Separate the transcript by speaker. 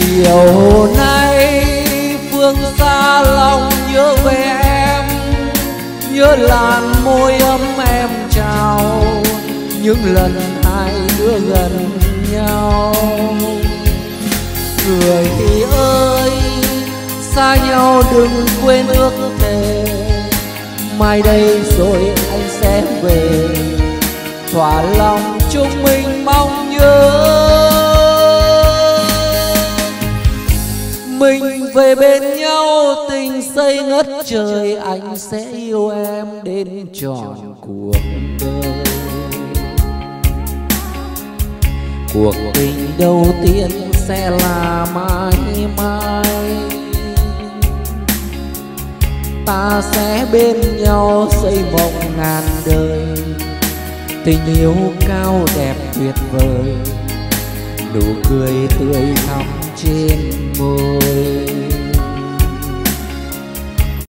Speaker 1: chiều nay phương xa lòng nhớ về em, nhớ làn môi ấm em chào những lần hai đứa gần nhau. Người ơi, xa nhau đừng quên ước thề. Mai đây rồi anh sẽ về. Thỏa lòng chúng về bên nhau, tình xây ngất trời, anh sẽ yêu em đến trọn cuộc đời. Cuộc tình đầu tiên sẽ là mãi mãi. Ta sẽ bên nhau xây vọng ngàn đời. Tình yêu cao đẹp tuyệt vời. Nụ cười tươi thắm trên môi.